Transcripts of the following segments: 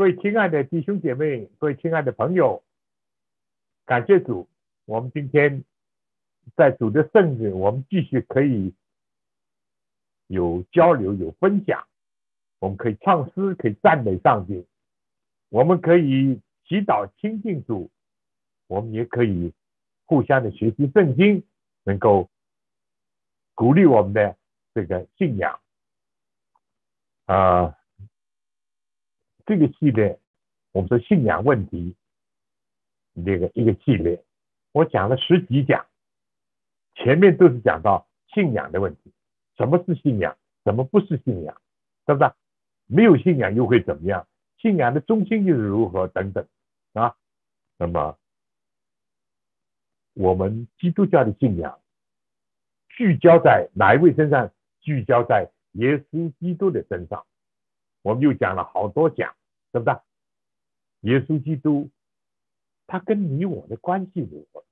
各位亲爱的弟兄姐妹，各位亲爱的朋友，感谢主，我们今天在主的圣日，我们继续可以有交流、有分享，我们可以唱诗，可以赞美上帝，我们可以祈祷亲近主，我们也可以互相的学习圣经，能够鼓励我们的这个信仰啊。这个系列，我们说信仰问题，这个一个系列，我讲了十几讲，前面都是讲到信仰的问题，什么是信仰，什么不是信仰，对不对？没有信仰又会怎么样？信仰的中心又是如何？等等啊。那么，我们基督教的信仰聚焦在哪一位身上？聚焦在耶稣基督的身上。我们又讲了好多讲。对不对？耶稣基督，他跟你我的关系如何？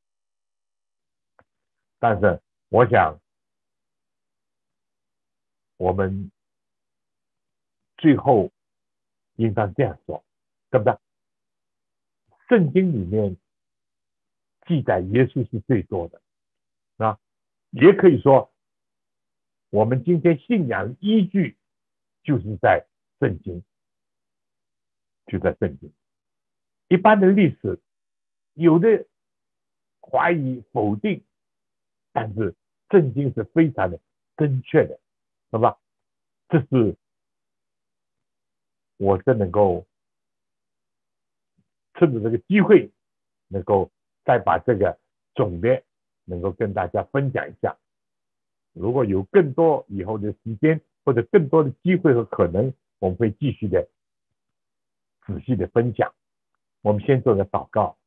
但是我想，我们最后应当这样说，对不对？圣经里面记载耶稣是最多的，啊，也可以说，我们今天信仰依据就是在圣经。就在圣经，一般的历史有的怀疑否定，但是圣经是非常的正确的，是吧？这是我是能够趁着这个机会，能够再把这个总的能够跟大家分享一下。如果有更多以后的时间或者更多的机会和可能，我们会继续的。仔细的分享，我们先做个祷告。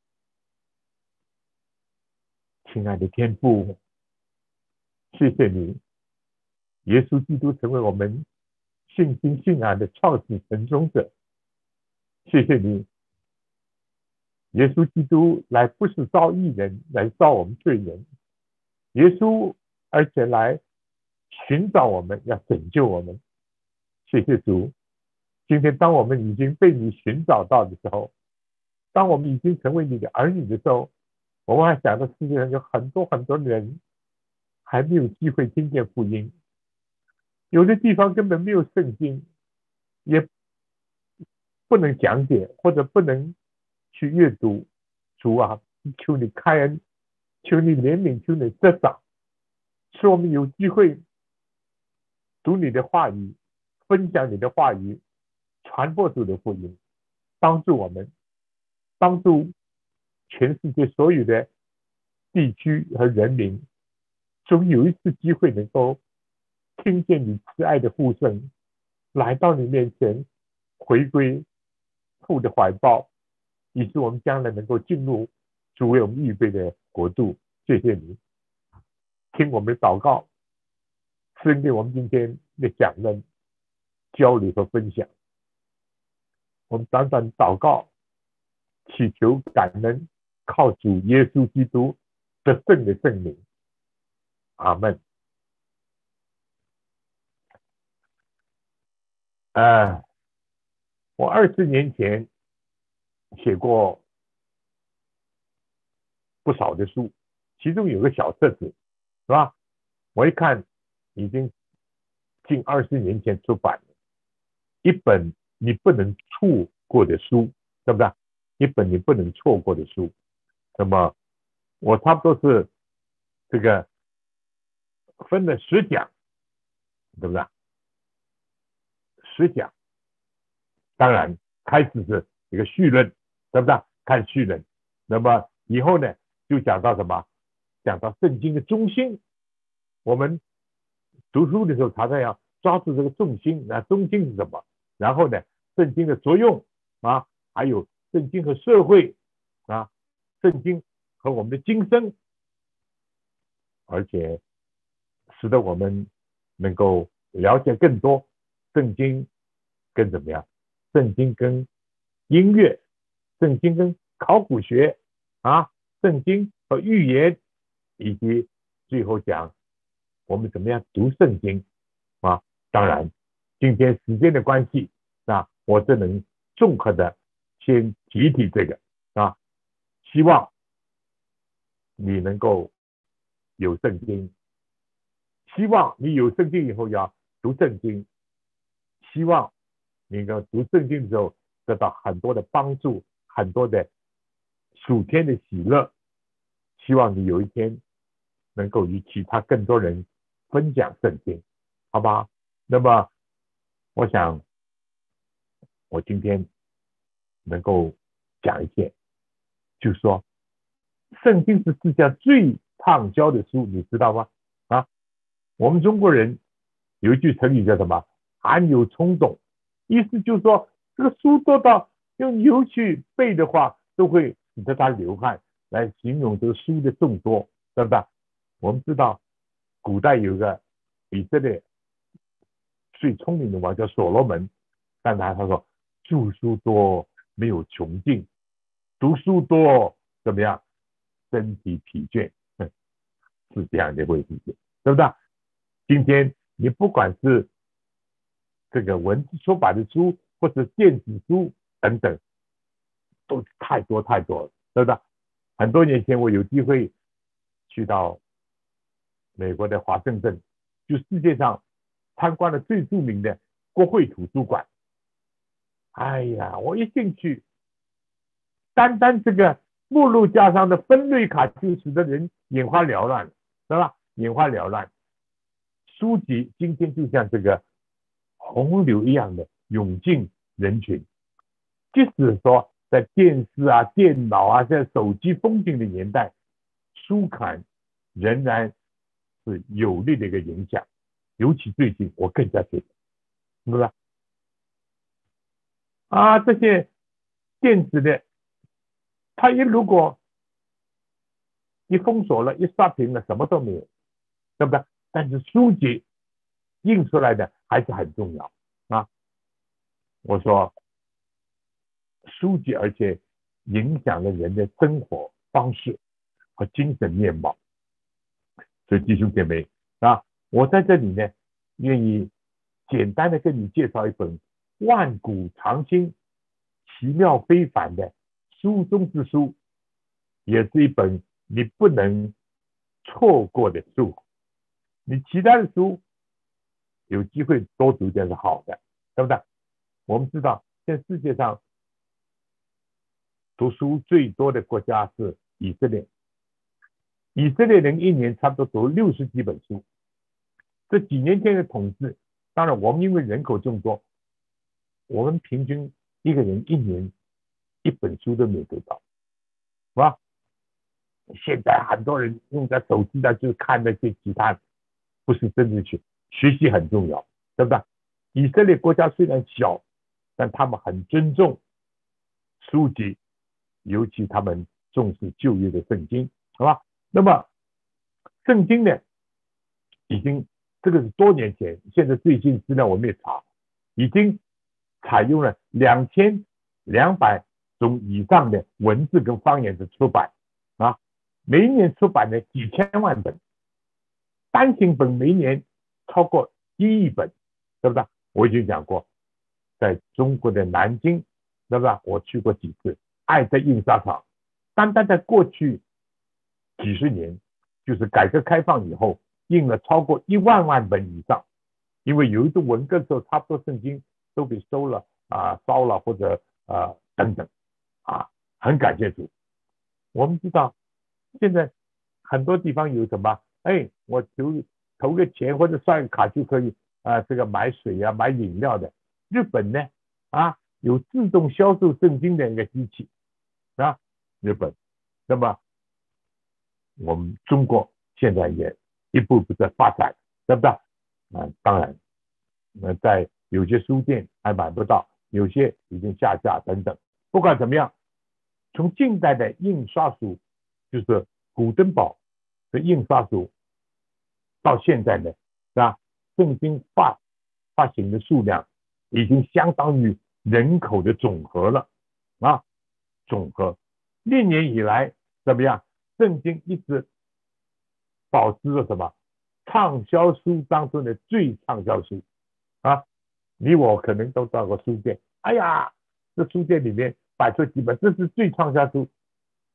亲爱的天父，谢谢你，耶稣基督成为我们信心信仰的创始成终者。谢谢你，耶稣基督来不是造义人，来造我们罪人。耶稣而且来寻找我们，要拯救我们。谢谢主。今天，当我们已经被你寻找到的时候，当我们已经成为你的儿女的时候，我们还想到世界上有很多很多人还没有机会听见福音，有的地方根本没有圣经，也不能讲解或者不能去阅读。主啊，求你开恩，求你怜悯，求你遮挡，使我们有机会读你的话语，分享你的话语。传播主的福音，帮助我们，帮助全世界所有的地区和人民，总有一次机会能够听见你慈爱的呼声，来到你面前，回归父的怀抱，以致我们将来能够进入主为我们预备的国度。谢谢你，听我们的祷告，分给我们今天的讲论、交流和分享。我们短短祷告，祈求感恩，靠主耶稣基督的圣的圣名，阿门。啊，我二十年前写过不少的书，其中有个小册子，是吧？我一看，已经近二十年前出版了一本。你不能错过的书，对不对？一本你不能错过的书。那么我差不多是这个分了十讲，对不对？十讲，当然开始是一个序论，对不对？看序论。那么以后呢，就讲到什么？讲到圣经的中心。我们读书的时候常常要抓住这个重心，那中心是什么？然后呢？圣经的作用啊，还有圣经和社会啊，圣经和我们的今生，而且使得我们能够了解更多圣经跟怎么样？圣经跟音乐，圣经跟考古学啊，圣经和预言，以及最后讲我们怎么样读圣经啊？当然，今天时间的关系啊。我只能综合的先提提这个啊，希望你能够有圣经，希望你有圣经以后要读圣经，希望你能够读圣经的时候得到很多的帮助，很多的属天的喜乐，希望你有一天能够与其他更多人分享圣经，好吧？那么我想。我今天能够讲一件，就是说，圣经是世界上最畅销的书，你知道吗？啊，我们中国人有一句成语叫什么？汗有冲动，意思就是说，这个书多到用牛去背的话，都会使得他流汗，来形容这个书的众多，对不对？我们知道，古代有个以色列最聪明的王叫所罗门，但他他说。著书多没有穷尽，读书多怎么样？身体疲倦，是这样的回事，对不对？今天你不管是这个文字出版的书，或者电子书等等，都太多太多了，对不对？很多年前我有机会去到美国的华盛顿，就世界上参观了最著名的国会图书馆。哎呀，我一进去，单单这个目录架上的分类卡就使得人眼花缭乱，是吧？眼花缭乱。书籍今天就像这个洪流一样的涌进人群，即使说在电视啊、电脑啊、在手机风景的年代，书刊仍然是有利的一个影响。尤其最近，我更加觉得，是不是？啊，这些电子的，它一如果一封锁了，一刷屏了，什么都没有，对不对？但是书籍印出来的还是很重要啊。我说书籍，而且影响了人的生活方式和精神面貌。所以弟兄姐妹啊，我在这里呢，愿意简单的跟你介绍一本。万古长青、奇妙非凡的书中之书，也是一本你不能错过的书。你其他的书有机会多读点是好的，对不对？我们知道，在世界上读书最多的国家是以色列，以色列人一年差不多读六十几本书。这几年前的统治，当然我们因为人口众多。我们平均一个人一年一本书都没有读到，是吧？现在很多人用在手机上就看那些其他，不是真正去学习很重要，对不对？以色列国家虽然小，但他们很尊重书籍，尤其他们重视旧约的圣经，好吧？那么圣经呢，已经这个是多年前，现在最新资料我们也查，已经。采用了两千两百种以上的文字跟方言的出版啊，每年出版的几千万本，单行本每年超过一亿本，对不对？我已经讲过，在中国的南京，对不对？我去过几次，爱在印刷厂，单单在过去几十年，就是改革开放以后，印了超过一万万本以上，因为有一个文革时候，差不多圣经。都给收了啊，烧了或者啊等等啊，很感谢主。我们知道现在很多地方有什么？哎，我投投个钱或者刷个卡就可以啊，这个买水呀、买饮料的。日本呢啊，有自动销售圣经的一个机器啊，日本。那么我们中国现在也一步步在发展，对不对？啊，当然，那在。有些书店还买不到，有些已经下架等等。不管怎么样，从近代的印刷术，就是古登堡的印刷术，到现在呢，是吧？圣经发发行的数量已经相当于人口的总和了啊！总和历年以来怎么样？圣经一直保持着什么畅销书当中的最畅销书啊！你我可能都到过书店，哎呀，这书店里面摆出几本，这是最畅销书。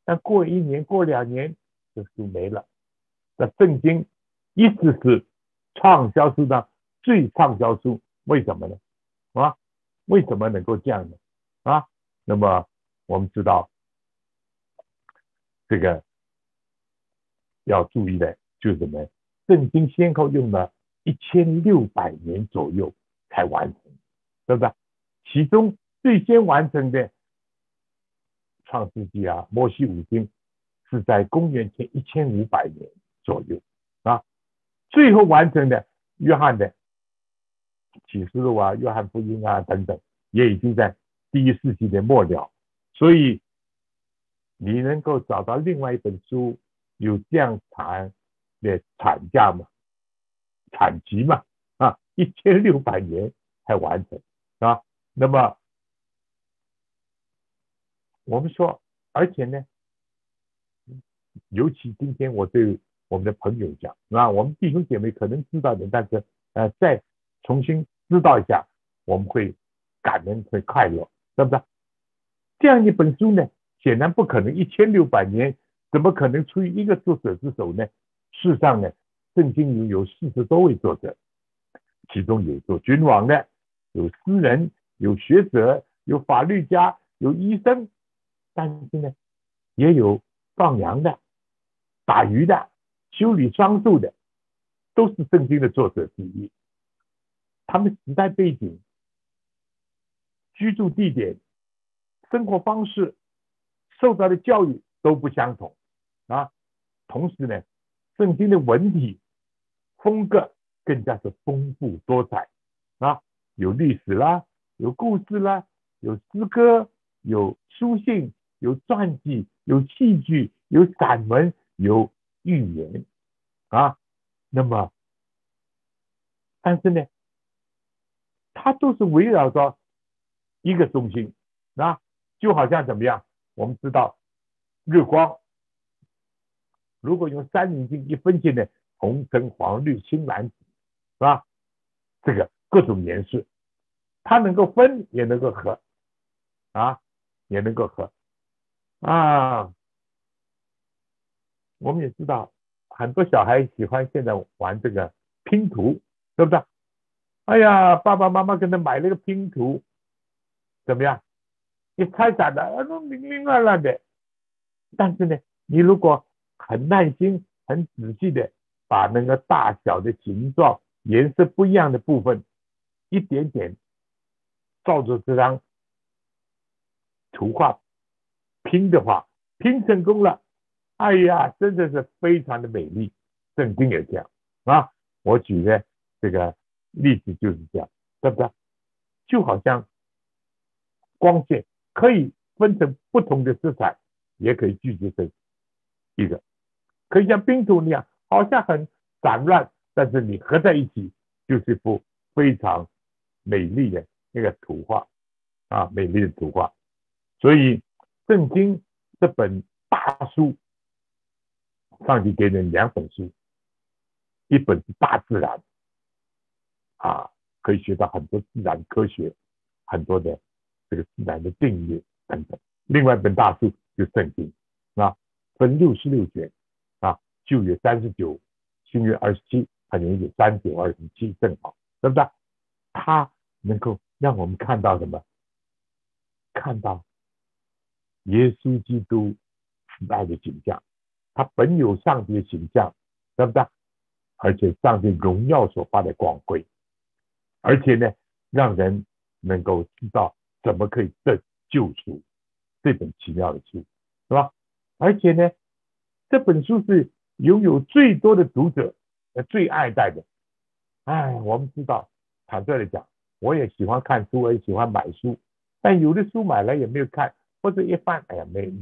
但过一年、过两年，这书没了。那圣经一直是畅销书的最畅销书，为什么呢？啊，为什么能够这样呢？啊，那么我们知道，这个要注意的就是什么？圣经先后用了一千六百年左右才完成，对不对？其中最先完成的。创世纪啊，摩西五经是在公元前一千五百年左右啊，最后完成的约翰的启示录啊、约翰福音啊等等，也已经在第一世纪的末了。所以你能够找到另外一本书有这样长的产价吗？产期嘛，一千六百年才完成啊，那么。我们说，而且呢，尤其今天我对我们的朋友讲，啊，我们弟兄姐妹可能知道的，但是呃，再重新知道一下，我们会感恩会快乐，是不是？这样一本书呢，显然不可能一千六百年，怎么可能出于一个作者之手呢？事实上呢，圣经里有四十多位作者，其中有做君王的，有诗人，有学者，有法律家，有医生。但是呢，也有放羊的、打鱼的、修理桑树的，都是圣经的作者之一。他们时代背景、居住地点、生活方式、受到的教育都不相同啊。同时呢，圣经的文体风格更加是丰富多彩啊，有历史啦，有故事啦，有诗歌，有书信。有传记，有戏剧，有散文，有寓言，啊，那么，但是呢，它都是围绕着一个中心，啊，就好像怎么样？我们知道，日光，如果用三棱镜一分析呢，红橙黄绿青蓝紫，是吧？这个各种颜色，它能够分，也能够合，啊，也能够合。啊，我们也知道，很多小孩喜欢现在玩这个拼图，对不对？哎呀，爸爸妈妈给他买了个拼图，怎么样？一拆散的，都零零乱乱的。但是呢，你如果很耐心、很仔细的把那个大小的形状、颜色不一样的部分，一点点照着这张图画。拼的话，拼成功了，哎呀，真的是非常的美丽。圣经也这样啊。我举的这个例子就是这样，对不对？就好像光线可以分成不同的色彩，也可以聚集成一个，可以像冰图那样，好像很散乱，但是你合在一起就是一幅非常美丽的那个图画啊，美丽的图画。所以。圣经这本大书，上帝给人两本书，一本是大自然，啊，可以学到很多自然科学，很多的这个自然的定律等等。另外一本大书就圣经，啊，分六十六卷，啊，旧约三十九，新约二十七，很容易三九二十七正好，对不对？它能够让我们看到什么？看到。耶稣基督时代的形象，他本有上帝的形象，对不对？而且上帝荣耀所发的光辉，而且呢，让人能够知道怎么可以得救赎这本奇妙的书，是吧？而且呢，这本书是拥有最多的读者，最爱戴的。哎，我们知道，坦率的讲，我也喜欢看书，我也喜欢买书，但有的书买来也没有看。或者一翻，哎呀，没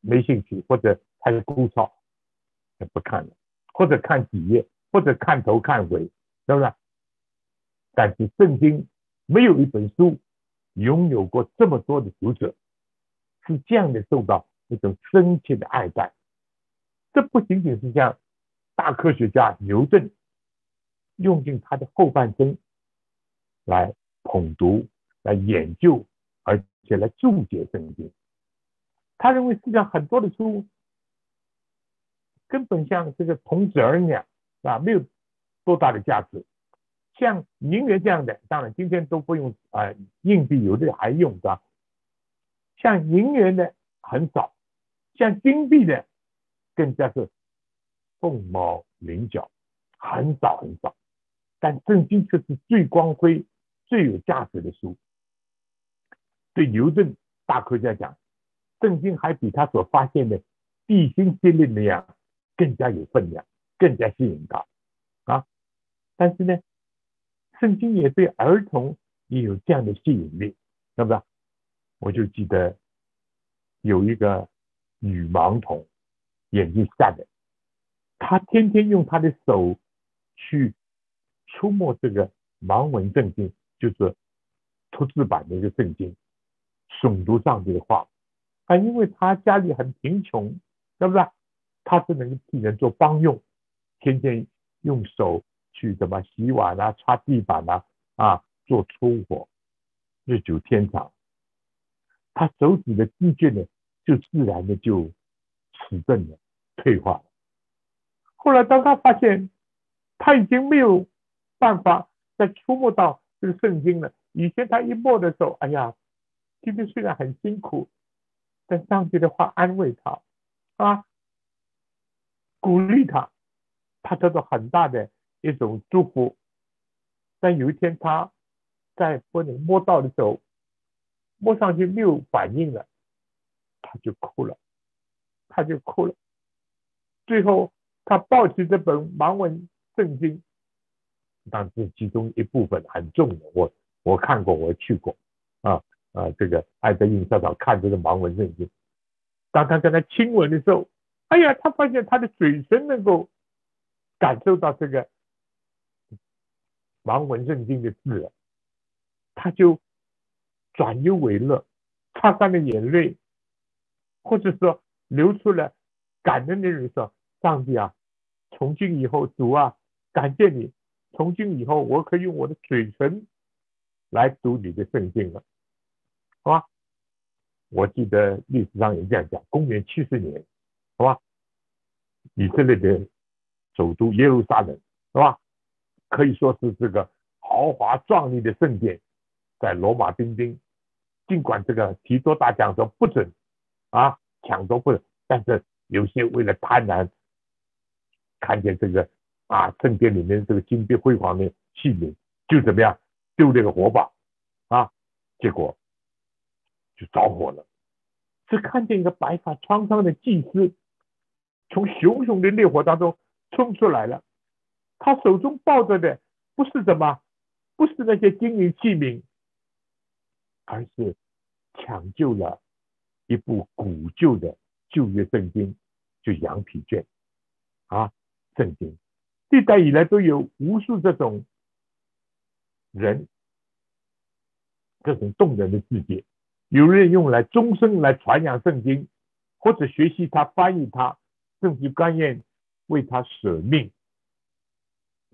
没兴趣，或者太枯燥，就不看了。或者看几页，或者看头看尾，是不是？但是圣经没有一本书拥有过这么多的读者，是这样的受到一种深切的爱戴。这不仅仅是像大科学家牛顿用尽他的后半生来捧读、来研究、而且来注解圣经。他认为世界上很多的书根本像这个童子儿一样啊，没有多大的价值。像银元这样的，当然今天都不用啊，硬币有的还用的。像银元的很少，像金币的更加是凤毛麟角，很少很少。但圣经却是最光辉、最有价值的书。对牛顿大科学家讲，圣经还比他所发现的地心吸力那样更加有分量，更加吸引他啊！但是呢，圣经也对儿童也有这样的吸引力，是不是？我就记得有一个女盲童，眼睛瞎的，他天天用他的手去触摸这个盲文圣经，就是凸字版的一个圣经。诵读上帝的话，啊，因为他家里很贫穷，是不是？他只能替人做帮用，天天用手去怎么洗碗啊、擦地板啊，啊，做粗活，日久天长，他手指的肌腱呢，就自然的就迟钝了、退化。后来当他发现他已经没有办法再触摸到这个圣经了，以前他一摸的时候，哎呀。今天虽然很辛苦，但上帝的话安慰他，啊，鼓励他，他得到很大的一种祝福。但有一天他在不能摸到的时候，摸上去没有反应了，他就哭了，他就哭了。最后他抱起这本盲文圣经，当是其中一部分很重的，我我看过，我去过，啊。啊，这个爱德印校长看这个盲文圣经，当他跟他亲吻的时候，哎呀，他发现他的嘴唇能够感受到这个盲文圣经的字了，他就转忧为乐，擦干了眼泪，或者说流出了感恩的人说：“上帝啊，从今以后，主啊，感谢你，从今以后我可以用我的嘴唇来读你的圣经了。”好吧，我记得历史上也这样讲，公元七十年，好吧，以色列的首都耶路撒冷，是吧？可以说是这个豪华壮丽的圣殿，在罗马兵丁，尽管这个提多大将说不准啊抢夺不准，但是有些为了贪婪，看见这个啊圣殿里面这个金碧辉煌的器皿，就怎么样丢这个火把啊，结果。就着火了，只看见一个白发苍苍的祭司从熊熊的烈火当中冲出来了。他手中抱着的不是什么，不是那些金银器皿，而是抢救了一部古旧的旧约圣经，就羊皮卷啊，圣经。历代以来都有无数这种人，这种动人的世界。有人用来终身来传扬圣经，或者学习他、翻译他，甚至甘愿为他舍命。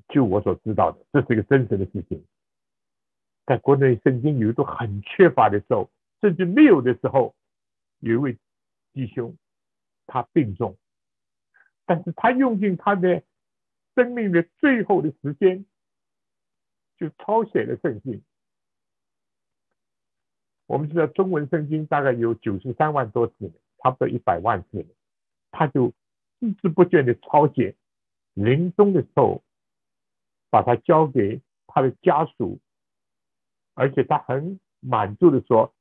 就我所知道的，这是一个真实的事情。在国内圣经有一度很缺乏的时候，甚至没有的时候，有一位弟兄他病重，但是他用尽他的生命的最后的时间，就抄写了圣经。我们知道中文圣经大概有九十三万多字，差不多一百万字，他就孜孜不倦的抄写，临终的时候把它交给他的家属，而且他很满足的说：“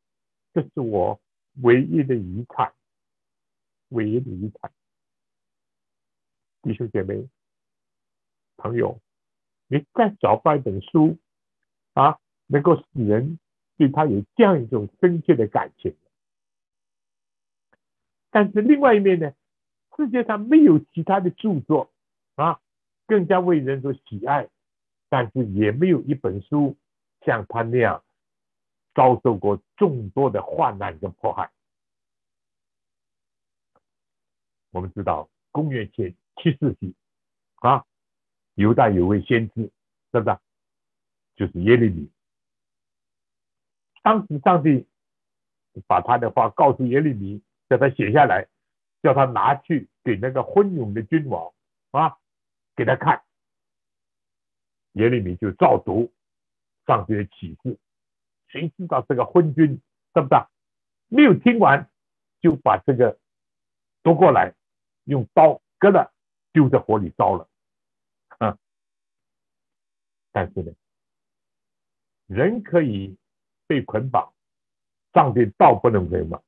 这是我唯一的遗产，唯一的遗产。”弟兄姐妹、朋友，你再找到一本书啊，能够使人。对他有这样一种深切的感情，但是另外一面呢，世界上没有其他的著作啊，更加为人所喜爱，但是也没有一本书像他那样遭受过众多的患难跟迫害。我们知道，公元前七世纪啊，犹大有位先知，是不是？就是耶利米。当时上帝把他的话告诉耶利米，叫他写下来，叫他拿去给那个昏庸的君王啊，给他看。耶利米就照读上帝的启示，谁知道这个昏君对不对？没有听完，就把这个夺过来，用刀割了，丢在火里烧了。啊！但是呢，人可以被捆绑，上帝道不能捆绑。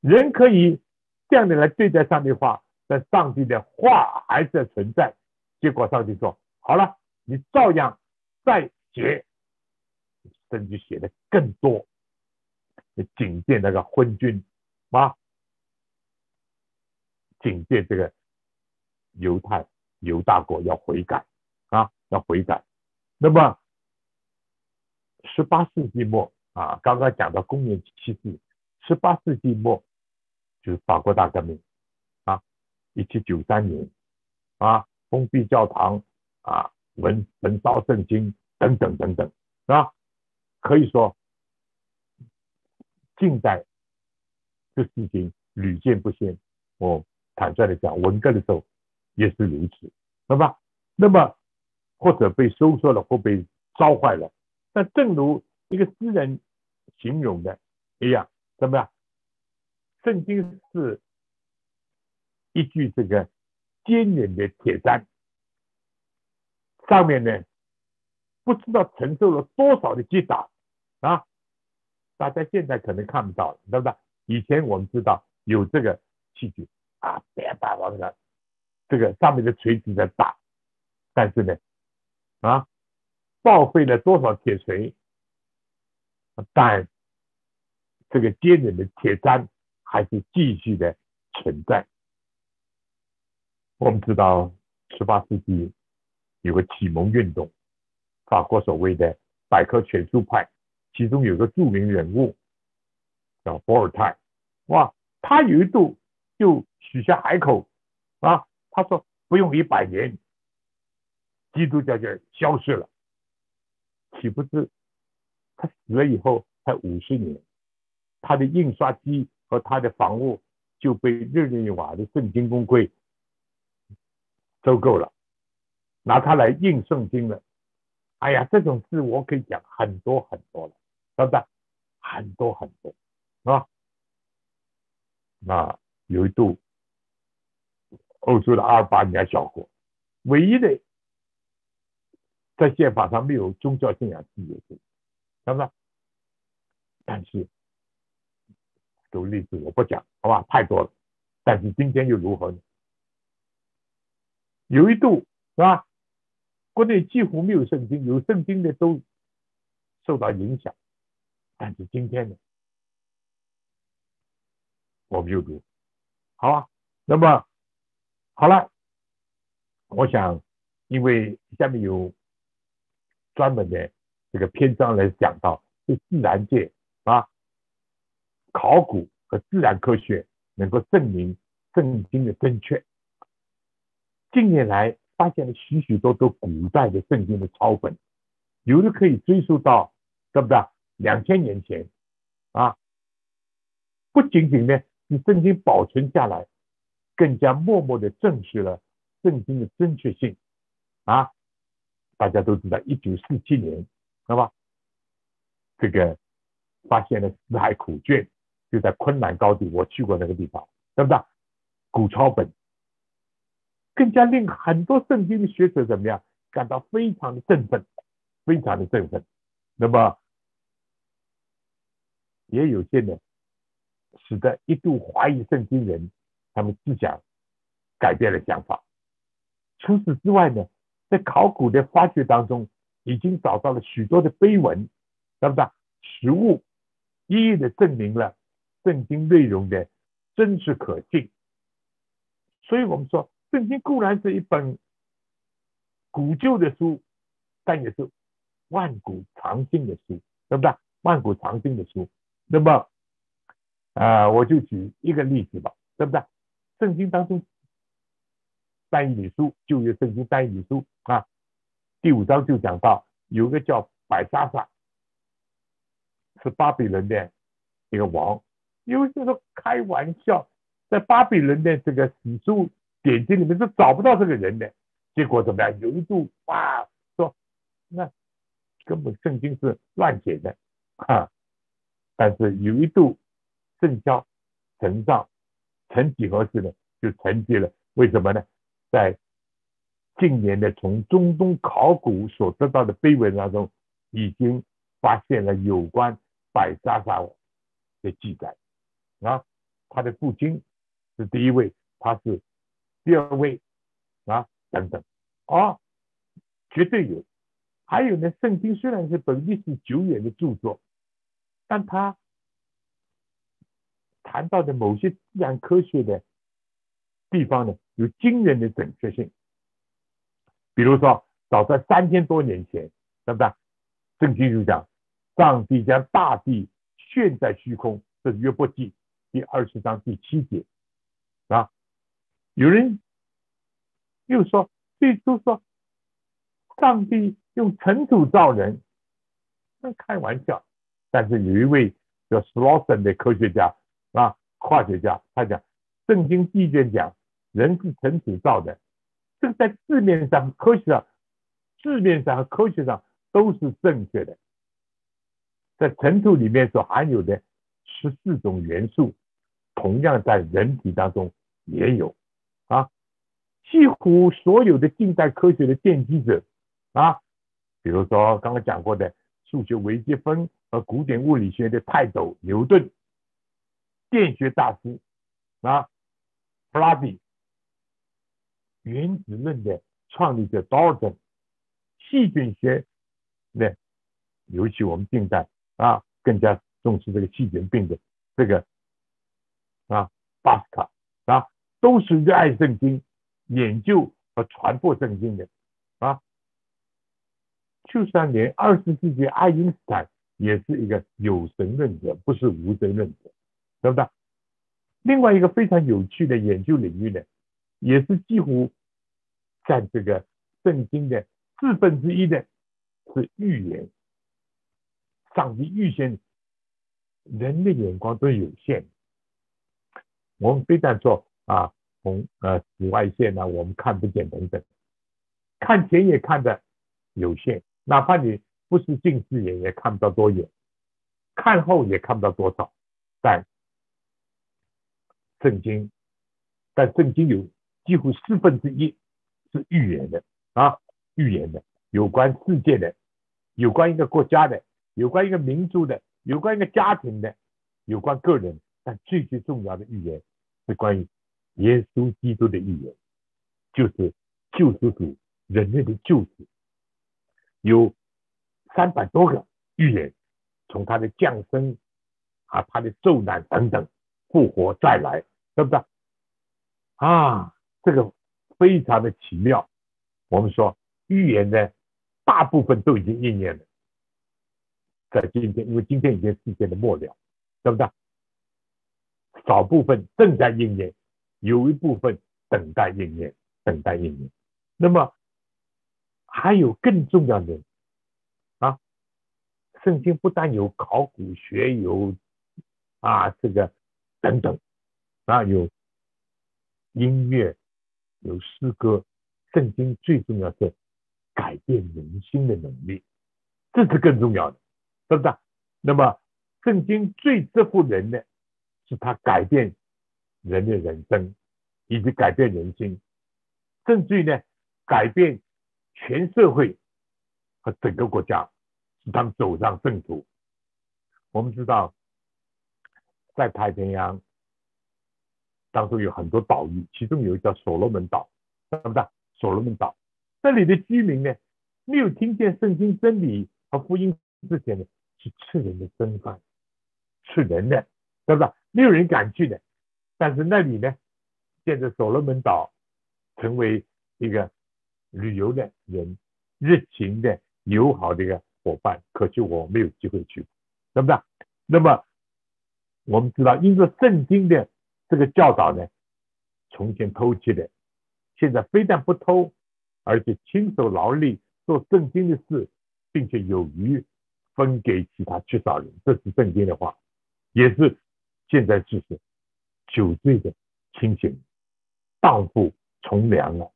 人可以这样的来对待上帝话，但上帝的话还是存在。结果上帝说：“好了。”你照样再写，甚至写的更多，警戒那个昏君啊，警戒这个犹太犹大国要悔改啊，要悔改。那么十八世纪末啊，刚刚讲到公元七世，十八世纪末就是法国大革命啊，一七九三年啊，封闭教堂啊。焚焚烧圣经等等等等，是吧？可以说，近代这事情屡见不鲜。我坦率的讲，文革的时候也是如此，对吧？那么或者被收缩了，或被烧坏了。那正如一个诗人形容的一样，怎么样？圣经是一具这个坚韧的铁砧。上面呢，不知道承受了多少的击打啊！大家现在可能看不到，对不对？以前我们知道有这个器具啊，别打我的，这个上面的锤子在打，但是呢，啊，报废了多少铁锤，但这个坚韧的铁砧还是继续的存在。我们知道十八世纪。有个启蒙运动，法国所谓的百科全书派，其中有个著名人物叫伏尔泰，哇，他有一度就许下海口啊，他说不用一百年，基督教就消失了，岂不知他死了以后才五十年，他的印刷机和他的房屋就被日内瓦的圣经公会收购了。拿它来印圣经了，哎呀，这种事我可以讲很多很多了，对不对？很多很多，是吧？那有一度，欧洲的阿尔巴尼亚小国，唯一的在宪法上没有宗教信仰自由的，对不对？但是，这个例子我不讲，好吧？太多了。但是今天又如何呢？有一度，是吧？国内几乎没有圣经，有圣经的都受到影响。但是今天呢，我们又读，好啊。那么好了，我想，因为下面有专门的这个篇章来讲到，对自然界啊，考古和自然科学能够证明圣经的正确。近年来。发现了许许多多古代的圣经的抄本，有的可以追溯到，对不对？两千年前啊，不仅仅呢，是圣经保存下来，更加默默的证实了圣经的正确性啊。大家都知道，一九四七年，那么这个发现了死海苦卷，就在昆南高地，我去过那个地方，对不对？古抄本。更加令很多圣经的学者怎么样感到非常的振奋，非常的振奋。那么也有些呢，使得一度怀疑圣经人他们思想改变了想法。除此之外呢，在考古的发掘当中，已经找到了许多的碑文，对不对？实物一一的证明了圣经内容的真实可信。所以我们说。圣经固然是一本古旧的书，但也是万古长新的书，对不对？万古长新的书。那么，啊，我就举一个例子吧，对不对？圣经当中，但以理书旧约圣经但以理书啊，第五章就讲到有个叫百沙撒，是巴比伦的一个王。有人说开玩笑，在巴比伦的这个史书典籍里面是找不到这个人的。结果怎么样？有一度哇，说那根本圣经是乱写的啊！但是有一度圣教成上，曾几何时呢，就成绩了。为什么呢？在近年的从中东考古所得到的碑文当中，已经发现了有关百沙沙的记载。啊，他的父亲是第一位，他是第二位，啊，等等，啊，绝对有。还有呢，圣经虽然是本历史久远的著作，但他谈到的某些自然科学的地方呢，有惊人的准确性。比如说，早在三千多年前，对不对？圣经就讲，上帝将大地悬在虚空，这是约伯记。第二十章第七节啊，有人又说，最初说上帝用尘土造人，那开玩笑。但是有一位叫 s l a u s o n 的科学家啊，化学家，他讲圣经第一卷讲人是尘土造的，这个在字面上、科学上、字面上和科学上都是正确的。在尘土里面所含有的。十四种元素，同样在人体当中也有啊。几乎所有的近代科学的奠基者啊，比如说刚刚讲过的数学微积分和古典物理学的泰斗牛顿，电学大师啊，弗拉迪，原子论的创立者 Dalton，细菌学的，尤其我们近代啊，更加。重视这个细菌病的这个啊，巴斯卡啊，都是热爱圣经、研究和传播圣经的啊。就算连二十世纪爱因斯坦也是一个有神论者，不是无神论者，对不对？另外一个非常有趣的研究领域呢，也是几乎占这个圣经的四分之一的，是预言，上帝预先。人的眼光都有限，我们非但说啊，红呃紫外线呢，我们看不见等等，看前也看的有限，哪怕你不是近视眼也看不到多远，看后也看不到多少。但圣经，但圣经有几乎四分之一是预言的啊，预言的有关世界的，有关一个国家的，有关一个民族的。有关一个家庭的，有关个人，但最最重要的预言是关于耶稣基督的预言，就是救赎主人类的救赎，有三百多个预言，从他的降生啊，他的受难等等，复活再来，对不对？啊，这个非常的奇妙。我们说预言呢，大部分都已经应验了。在今天，因为今天已经世界的末了，对不对？少部分正在应验，有一部分等待应验，等待应验。那么还有更重要的啊，圣经不但有考古学，有啊这个等等啊，有音乐，有诗歌。圣经最重要是改变人心的能力，这是更重要的。是不是？那么圣经最折服人的，是他改变人的人生，以及改变人心，甚至于呢，改变全社会和整个国家，使他们走上正途。我们知道，在太平洋当中有很多岛屿，其中有一个叫所罗门岛，对不对？所罗门岛这里的居民呢，没有听见圣经真理和福音之前呢。是吃人的真饭，吃人的，对不对？没有人敢去的。但是那里呢，现在所罗门岛成为一个旅游的人热情的、友好的一个伙伴。可惜我没有机会去，对不对？那么我们知道，因着圣经的这个教导呢，从前偷窃的，现在非但不偷，而且亲手劳力做圣经的事，并且有余。分给其他缺少人，这是圣经的话。也是现在就是酒醉的清醒，荡妇从良了，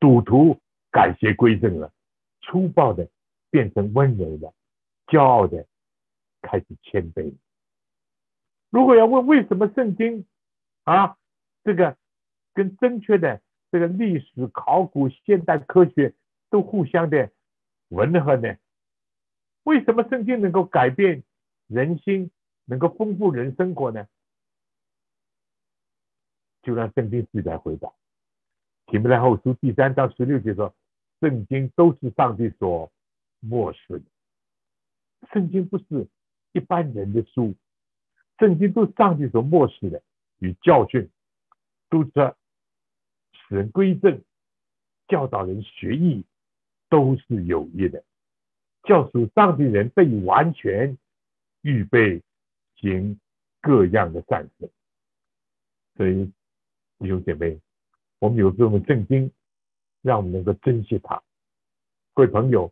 赌徒改邪归正了，粗暴的变成温柔的，骄傲的开始谦卑。如果要问为什么圣经啊，这个跟正确的这个历史考古、现代科学都互相的吻合呢？为什么圣经能够改变人心，能够丰富人生活呢？就让圣经自己来回答。提摩太后书第三章十六节说：“圣经都是上帝所漠视的。圣经不是一般人的书，圣经都是上帝所漠视的。与教训、督责、使人归正、教导人学艺，都是有益的。”教属上帝人被完全预备行各样的善事，所以弟兄姐妹，我们有这种圣经，让我们能够珍惜它。各位朋友，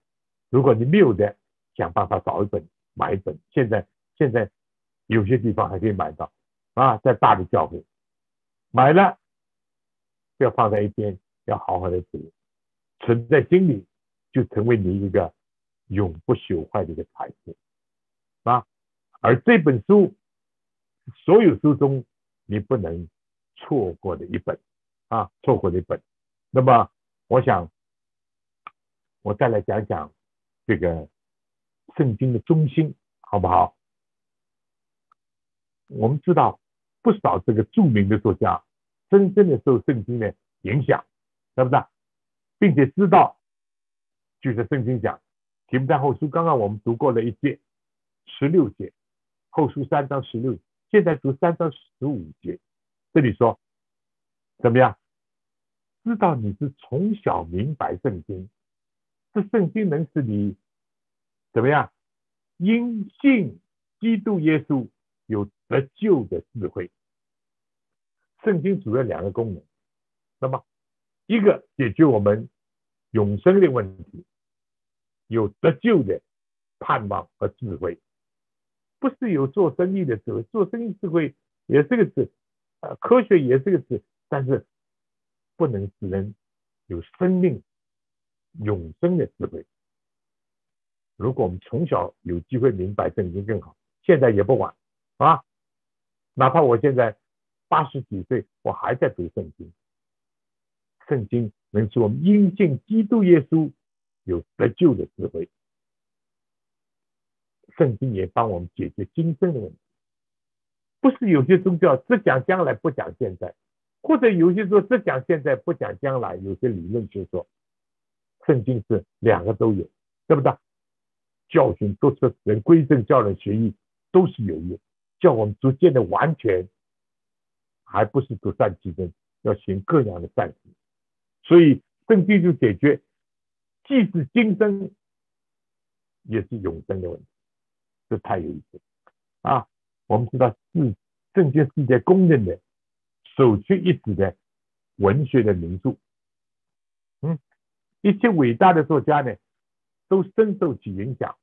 如果你没有的，想办法找一本买一本。现在现在有些地方还可以买到啊，在大的教会买了，要放在一边，要好好的读，存在心里，就成为你一个。永不朽坏的一个财富啊！而这本书，所有书中你不能错过的一本啊，错过的一本。那么，我想我再来讲讲这个圣经的中心，好不好？我们知道不少这个著名的作家深深的受圣经的影响，是不是？并且知道，就是圣经讲。提摩太后书刚刚我们读过了一节，十六节，后书三章十六，现在读三章十五节。这里说怎么样？知道你是从小明白圣经，这圣经能使你怎么样？因信基督耶稣有得救的智慧。圣经主要两个功能，那么一个解决我们永生的问题。有得救的盼望和智慧，不是有做生意的智慧。做生意智慧也是个字，呃，科学也是个字，但是不能使人有生命永生的智慧。如果我们从小有机会明白圣经更好，现在也不晚啊。哪怕我现在八十几岁，我还在读圣经。圣经能使我们因信基督耶稣。有得救的智慧，圣经也帮我们解决今生的问题。不是有些宗教只讲将来不讲现在，或者有些说只讲现在不讲将来。有些理论就说，圣经是两个都有，对不对？教训、督促人归正、教人学艺，都是有用，叫我们逐渐的完全，还不是独善其身，要行各样的善事。所以圣经就解决。既是今生，也是永生的问题，这太有意思啊！我们知道，是圣经世界公认的首屈一指的文学的名著。嗯，一些伟大的作家呢，都深受其影响。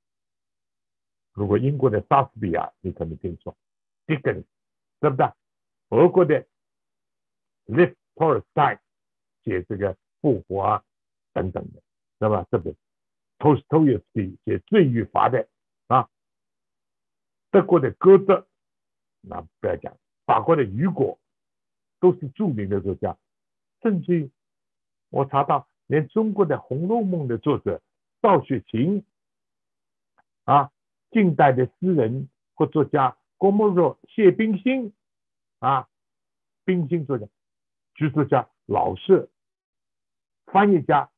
如果英国的莎士比亚，你可能听说，Dickens，对不对？俄国的 Lev Tolstoy 写这个复活啊等等的。那么这本托斯托耶夫斯基写《罪与罚》的啊，德国的歌德，那不要讲，法国的雨果，都是著名的作家。甚至我查到，连中国的《红楼梦》的作者赵雪芹啊，近代的诗人或作家郭沫若、谢冰心啊，冰心作家、剧作家、老舍、翻译家。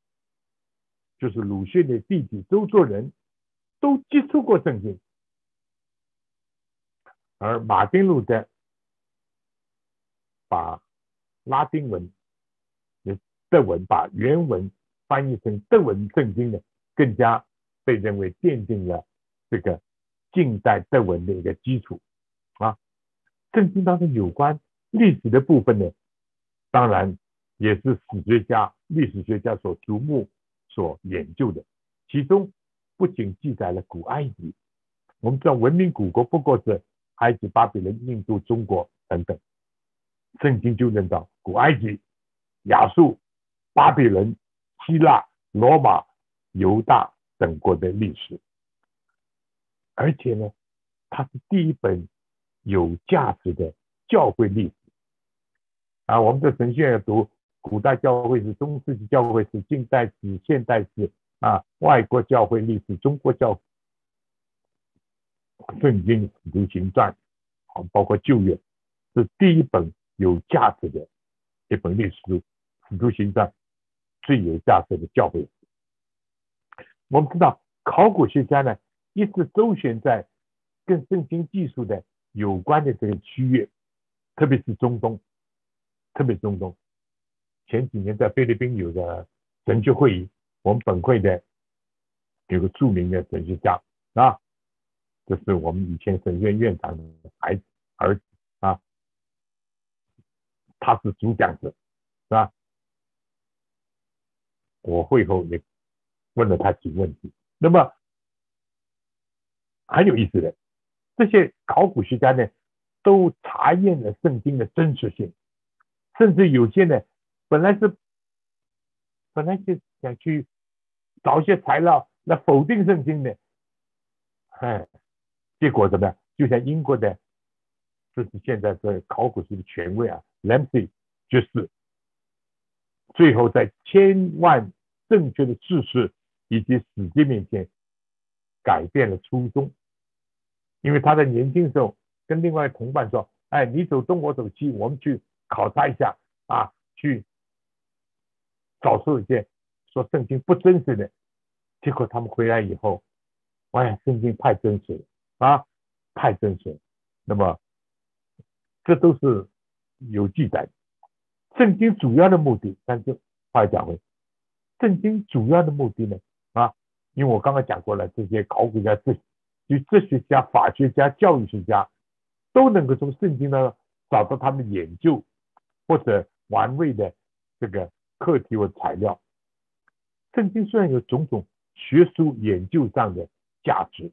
就是鲁迅的弟弟周作人，都接触过圣经，而马丁路德把拉丁文、德文把原文翻译成德文圣经的，更加被认为奠定了这个近代德文的一个基础。圣经当中有关历史的部分呢，当然也是史学家、历史学家所瞩目。所研究的，其中不仅记载了古埃及，我们知道文明古国不过是埃及、巴比伦、印度、中国等等。圣经就认到古埃及、亚述、巴比伦、希腊、罗马、犹大等国的历史，而且呢，它是第一本有价值的教会历史。啊，我们的神学院读古代教会史、中世纪教会史、近代史、现代史啊，外国教会历史、中国教圣经、使徒行传，啊，包括旧约，是第一本。有价值的一本历史书，《使徒行传》最有价值的教会。我们知道，考古学家呢一直周旋在跟圣经技术的有关的这个区域，特别是中东，特别中东。前几年在菲律宾有个神学会议，我们本会的有个著名的神学家啊，这是我们以前神学院院长的孩子儿子啊。他是主讲者，是吧？我会后也问了他几个问题。那么很有意思的，这些考古学家呢，都查验了圣经的真实性，甚至有些呢，本来是本来就想去找一些材料来否定圣经的，哎，结果怎么样？就像英国的，这是现在这考古学的权威啊。Lamsey 就是最后在千万正确的事实以及史迹面前改变了初衷，因为他在年轻时候跟另外同伴说：“哎，你走东，我走西，我们去考察一下啊，去找出一些说圣经不真实的。”结果他们回来以后，哎，圣经太真实了啊，太真实了。那么这都是。有记载的，圣经主要的目的，但是话又讲回，圣经主要的目的呢？啊，因为我刚刚讲过了，这些考古家、哲、就哲学家、法学家、教育学家，都能够从圣经呢找到他们研究或者玩味的这个课题和材料。圣经虽然有种种学术研究上的价值，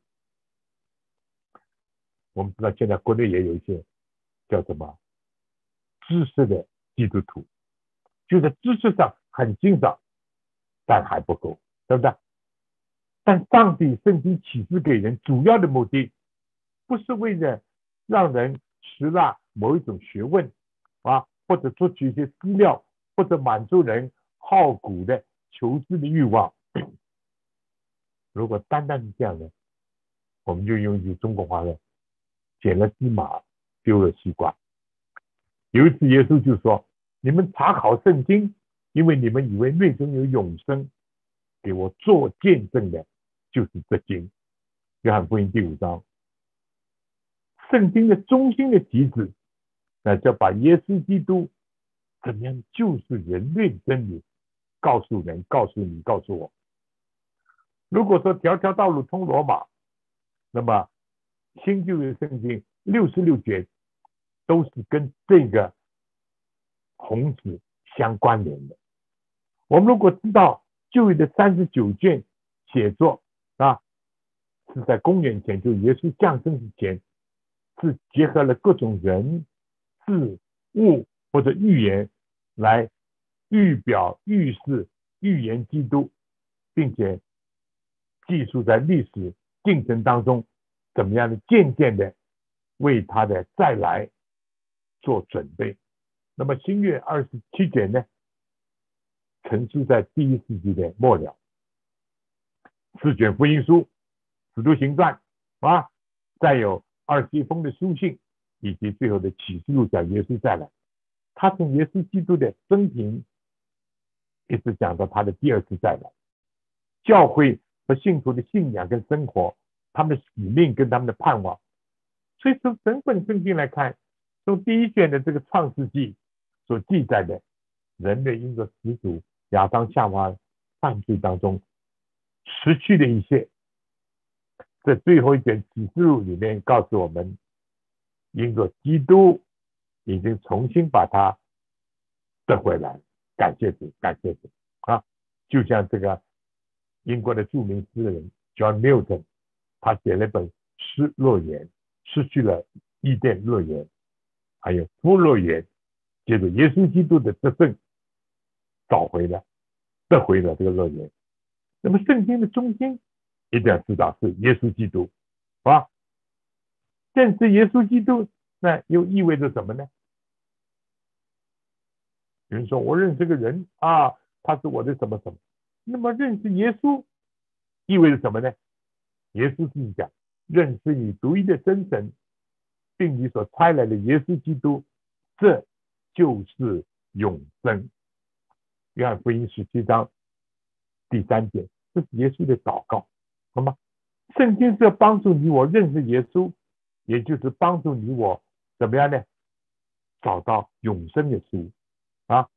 我们知道现在国内也有一些叫什么？知识的基督徒，就在知识上很欣赏，但还不够，对不对？但上帝圣经启示给人主要的目的，不是为了让人识纳某一种学问啊，或者获取一些资料，或者满足人好古的求知的欲望。如果单单是这样的，我们就用一句中国话了：捡了芝麻，丢了西瓜。有一次，耶稣就说：“你们查考圣经，因为你们以为内中有永生，给我做见证的，就是这经。”约翰福音第五章，圣经的中心的题旨，那叫把耶稣基督怎么样救赎人类的真理告诉人，告诉你，告诉我。如果说条条道路通罗马，那么新旧约圣经六十六卷。都是跟这个孔子相关联的。我们如果知道旧约的三十九卷写作，是在公元前，就耶稣降生之前，是结合了各种人、事物或者预言来预表、预示、预言基督，并且记述在历史进程当中怎么样的渐渐的为他的再来。做准备。那么新月二十七卷呢，成书在第一世纪的末了。四卷福音书、使徒行传啊，再有二十一封的书信，以及最后的启示录讲耶稣再来。他从耶稣基督的生平，一直讲到他的第二次再来。教会和信徒的信仰跟生活，他们的使命跟他们的盼望。所以从整本圣经来看。从第一卷的这个创世纪所记载的，人类因着始祖亚当夏娃犯罪当中失去的一切，在最后一卷启示录里面告诉我们，因着基督已经重新把它得回来，感谢主，感谢主啊！就像这个英国的著名诗人 John Milton，他写了一本《失落言》，失去了伊甸乐园，还有福乐园，接着耶稣基督的得胜，找回了，得回了这个乐园。那么圣经的中心一定要知道是耶稣基督，啊，认识耶稣基督，那又意味着什么呢？有人说我认识个人啊，他是我的什么什么，那么认识耶稣意味着什么呢？耶稣自己讲，认识你独一的真神，并你所差来的耶稣基督，这就是永生。约翰福音十七章第三节，这是耶稣的祷告，好吗？圣经是要帮助你我认识耶稣，也就是帮助你我怎么样呢？找到永生的书啊！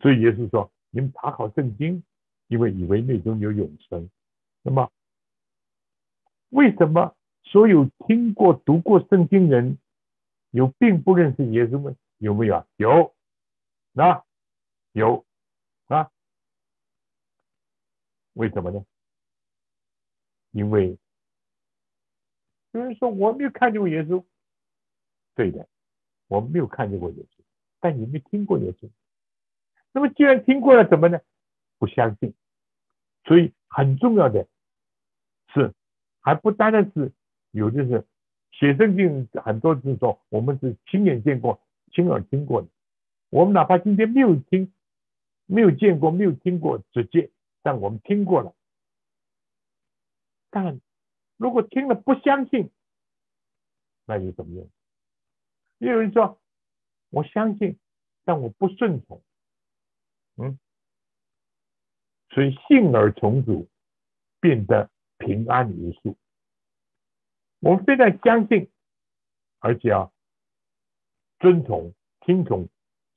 所以耶稣说：“你们查考圣经，因为以为内中有永生。”那么。为什么所有听过、读过圣经人有并不认识耶稣吗？有没有啊？有，那有啊？为什么呢？因为有人说我没有看见过耶稣，对的，我没有看见过耶稣，但你没听过耶稣。那么既然听过了，怎么呢？不相信。所以很重要的是。还不单单是有，的是写圣经很多是说我们是亲眼见过、亲耳听过的。我们哪怕今天没有听、没有见过、没有听过直接，但我们听过了。但如果听了不相信，那有什么用？也有人说我相信，但我不顺从。嗯，所以信而从主，变得。平安无数。我们非常相信，而且要遵从、听从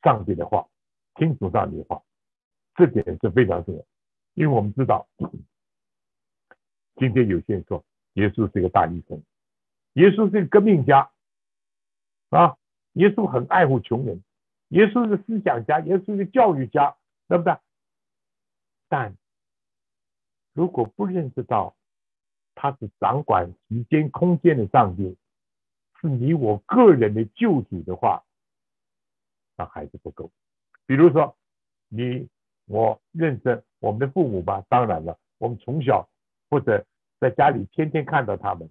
上帝的话，听从上帝的话，这点是非常重要。因为我们知道，今天有些人说耶稣是一个大医生，耶稣是一个革命家啊，耶稣很爱护穷人，耶稣是思想家，耶稣是教育家，对不对？但如果不认识到，他是掌管时间、空间的上帝，是你我个人的救主的话，那还是不够。比如说，你我认识我们的父母吧，当然了，我们从小或者在家里天天看到他们，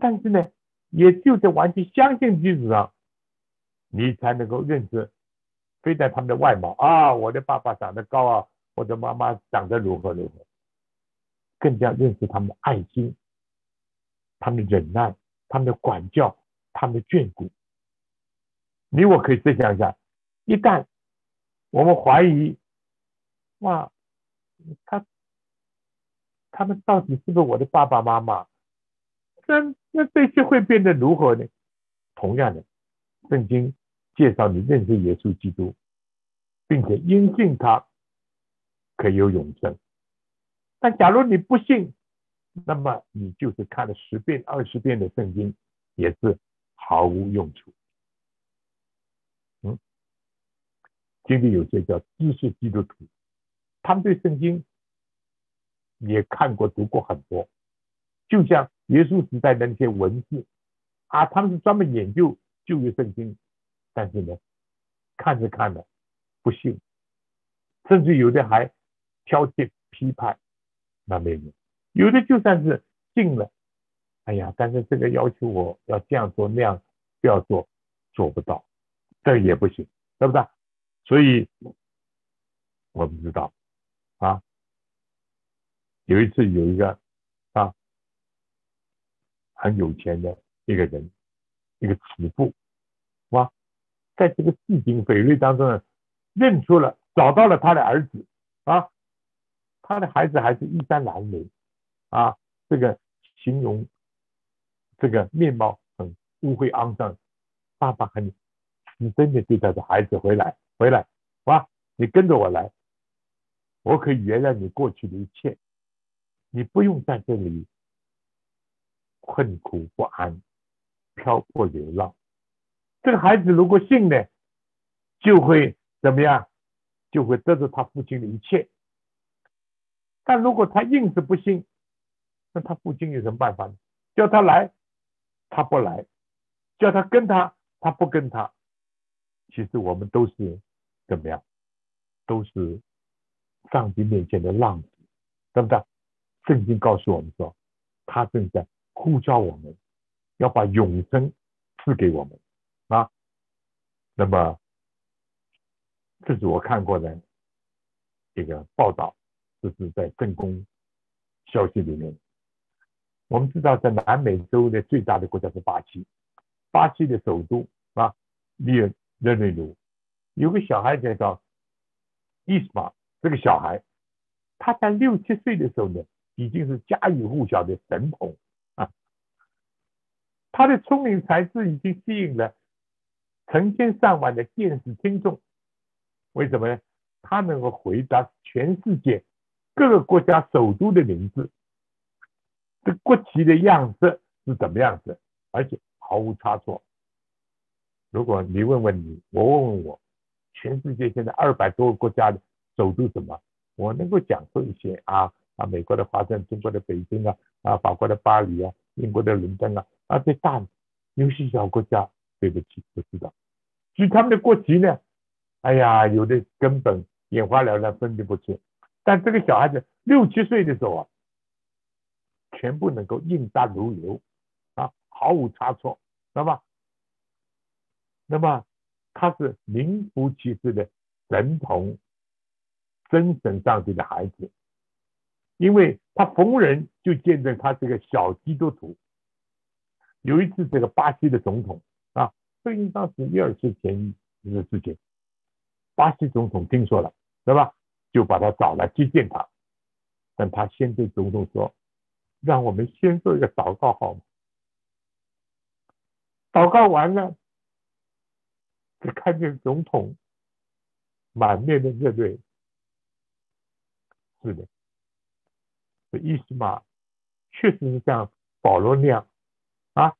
但是呢，也就在完全相信基础上，你才能够认识，非但他们的外貌啊，我的爸爸长得高啊，我的妈妈长得如何如何。更加认识他们的爱心，他们的忍耐，他们的管教，他们的眷顾。你我可以设想一下，一旦我们怀疑，哇，他他们到底是不是我的爸爸妈妈？那那这些会变得如何呢？同样的，圣经介绍你认识耶稣基督，并且因信他，可以有永生。但假如你不信，那么你就是看了十遍、二十遍的圣经，也是毫无用处。嗯，今天有些叫知识基督徒，他们对圣经也看过、读过很多，就像耶稣时代的那些文字啊，他们是专门研究旧约圣经，但是呢，看着看着不信，甚至有的还挑剔批判。那没有，有的就算是信了，哎呀，但是这个要求我要这样做那样不要做，做不到，这也不行，对不对？所以我们知道啊，有一次有一个啊很有钱的一个人，一个慈父，哇，在这个市井匪类当中呢，认出了找到了他的儿子啊。他的孩子还是衣衫褴褛啊，这个形容这个面貌很污秽肮脏。爸爸很死真的对他的孩子回来，回来，哇，你跟着我来，我可以原谅你过去的一切，你不用在这里困苦不安、漂泊流浪。这个孩子如果信呢，就会怎么样？就会得到他父亲的一切。但如果他硬是不信，那他父亲有什么办法呢？叫他来，他不来，叫他跟他，他不跟他。其实我们都是怎么样？都是上帝面前的浪子，对不对？圣经告诉我们说，他正在呼召我们，要把永生赐给我们啊。那么，这是我看过的一个报道，这是在正宫消息里面。我们知道，在南美洲的最大的国家是巴西，巴西的首都啊，利尔热内卢，有个小孩叫伊斯玛，这个小孩，他在六七岁的时候呢，已经是家喻户晓的神童 啊。他的聪明才智已经吸引了成千上万的电视听众。为什么呢？他能够回答全世界各个国家首都的名字。这国旗的样子是怎么样子？而且毫无差错。如果你问问你，我问问我，全世界现在二百多个国家的首都什么？我能够讲出一些啊啊，美国的华盛顿，中国的北京啊啊，法国的巴黎啊，英国的伦敦啊啊，这大有些小国家，对不起，不知道。至于他们的国旗呢？哎呀，有的根本眼花缭乱，分辨不清。但这个小孩子六七岁的时候啊。全部能够应答如流啊，毫无差错，那么？那么他是名副其实的神童，真神上帝的孩子，因为他逢人就见证他这个小基督徒。有一次，这个巴西的总统啊，这应当是一二十前的事情，巴西总统听说了，对吧？就把他找来接见他，但他先对总统说。让我们先做一个祷告，好吗？祷告完了，就看见总统满面的热泪。是的，伊斯玛确实是像保罗那样啊，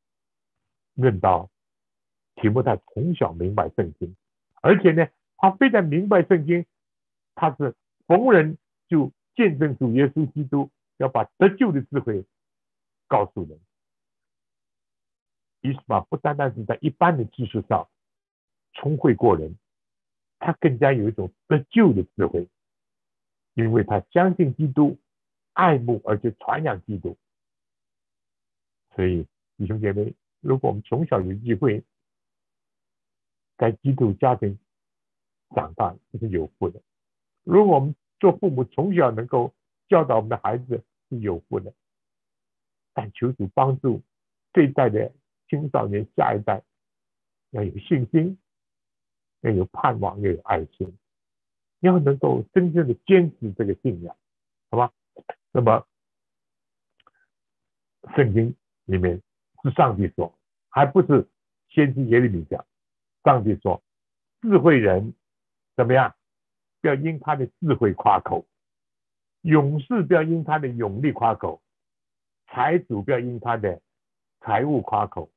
论到提摩太从小明白圣经，而且呢，他非常明白圣经，他是逢人就见证主耶稣基督。要把得救的智慧告诉人。伊斯玛不单单是在一般的技术上聪慧过人，他更加有一种得救的智慧，因为他相信基督，爱慕而且传扬基督。所以弟兄姐妹，如果我们从小有机会在基督家庭长大，这是有福的。如果我们做父母从小能够，教导我们的孩子是有福的，但求主帮助这一代的青少年下一代要有信心，要有盼望，要有爱心，要能够真正的坚持这个信仰，好吧？那么圣经里面是上帝说，还不是先知耶利米讲，上帝说，智慧人怎么样？不要因他的智慧夸口。勇士不要因他的勇力夸口，财主不要因他的财物夸口，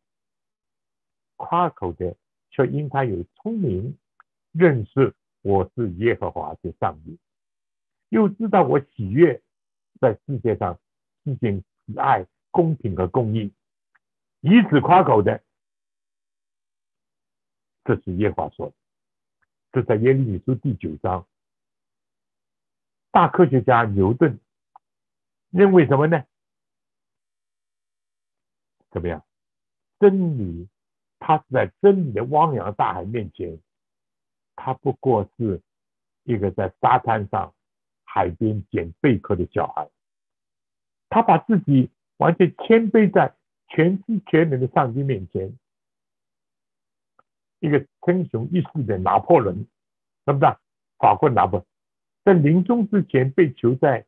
夸口的却因他有聪明，认识我是耶和华的上帝，又知道我喜悦在世界上实行慈爱、公平和公义，以此夸口的，这是耶和华说的，这在耶利米书第九章。大科学家牛顿认为什么呢？怎么样？真理，他是在真理的汪洋大海面前，他不过是一个在沙滩上、海边捡贝壳的小孩。他把自己完全谦卑在全知全能的上帝面前，一个称雄一世的拿破仑，是不是？法国拿破仑。在临终之前，被囚在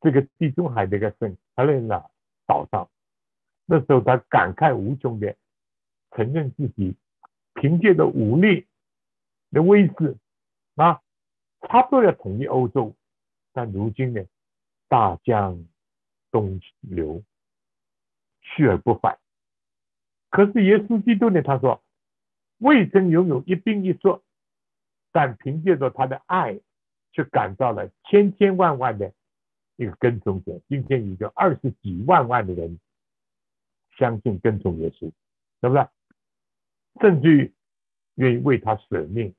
这个地中海的一个圣赫勒拿岛上。那时候，他感慨无穷的承认自己凭借着武力的威势啊，差不多要统一欧洲。但如今呢，大江东流，去而不返。可是耶稣基督呢，他说未曾拥有一兵一卒，但凭借着他的爱。却感到了千千万万的一个跟踪者。今天已经二十几万万的人相信跟从耶稣，对不对？甚至愿意为他舍命。